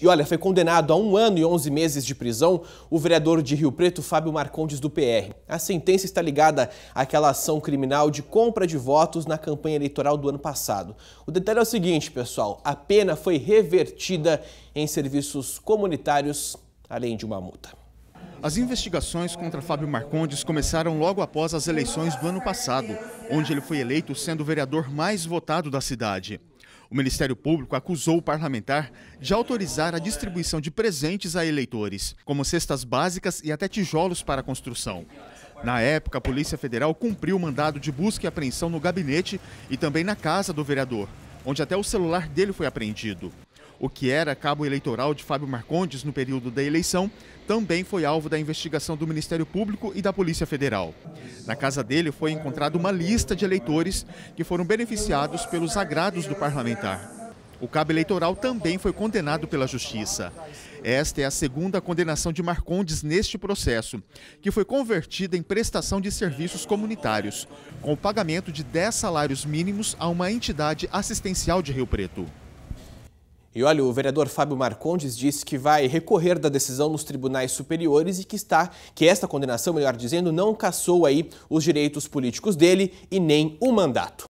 E olha, foi condenado a um ano e 11 meses de prisão o vereador de Rio Preto, Fábio Marcondes, do PR. A sentença está ligada àquela ação criminal de compra de votos na campanha eleitoral do ano passado. O detalhe é o seguinte, pessoal: a pena foi revertida em serviços comunitários, além de uma multa. As investigações contra Fábio Marcondes começaram logo após as eleições do ano passado, onde ele foi eleito sendo o vereador mais votado da cidade. O Ministério Público acusou o parlamentar de autorizar a distribuição de presentes a eleitores, como cestas básicas e até tijolos para construção. Na época, a Polícia Federal cumpriu o mandado de busca e apreensão no gabinete e também na casa do vereador, onde até o celular dele foi apreendido. O que era cabo eleitoral de Fábio Marcondes no período da eleição também foi alvo da investigação do Ministério Público e da Polícia Federal. Na casa dele foi encontrada uma lista de eleitores que foram beneficiados pelos agrados do parlamentar. O cabo eleitoral também foi condenado pela Justiça. Esta é a segunda condenação de Marcondes neste processo, que foi convertida em prestação de serviços comunitários, com o pagamento de 10 salários mínimos a uma entidade assistencial de Rio Preto. E olha, o vereador Fábio Marcondes disse que vai recorrer da decisão nos tribunais superiores e que está, que esta condenação, melhor dizendo, não cassou aí os direitos políticos dele e nem o mandato.